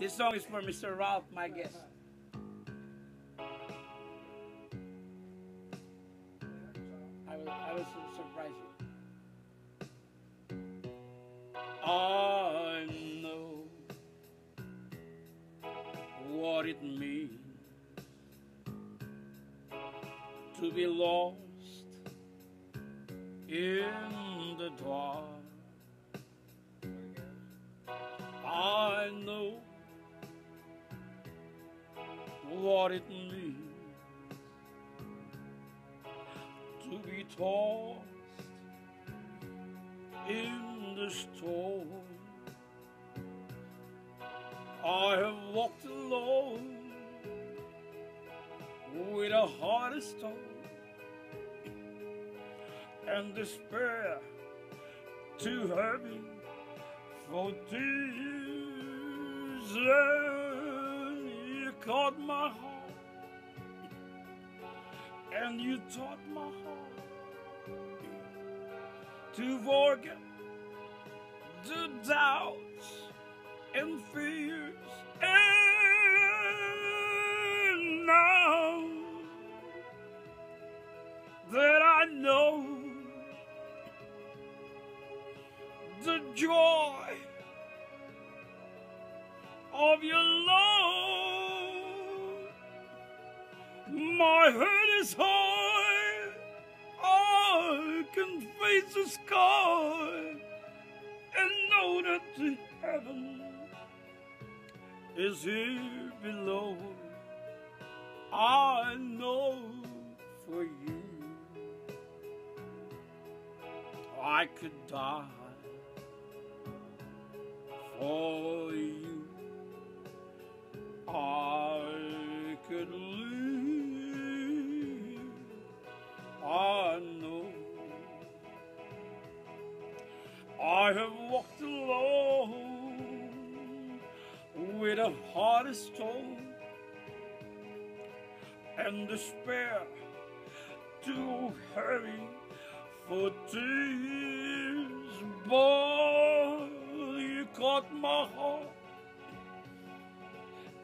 This song is for Mr. Ralph, my guest. I will, I will surprise you. I know what it means to be lost in the dark. What it means to be tossed in the storm. I have walked alone with a heart of stone and despair too heavy for tears. Caught my heart, and you taught my heart to forget the doubts and fears. And now that I know the joy of your love. My head is high, I can face the sky and know that the heaven is here below. I know for you I could die for you. I could live. I have walked alone with a heart of stone and despair too heavy for tears. Boy, you caught my heart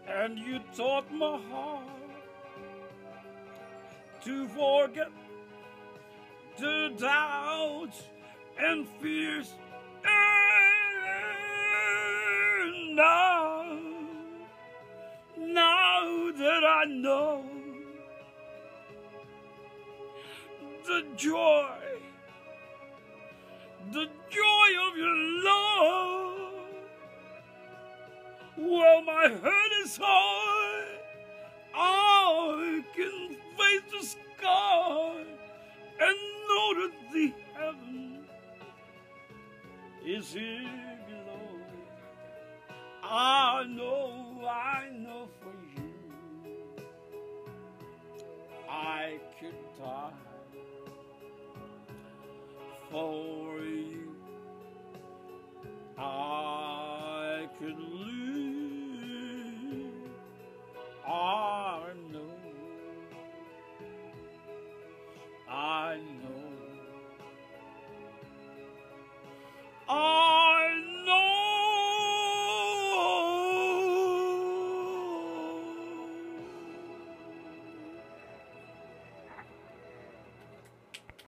and you taught my heart to forget the doubts and fears. Now, now that I know the joy, the joy of your love. Well, my head is high, I can face the sky and know that the heaven is here. I know, I know for you, I could die for you. I could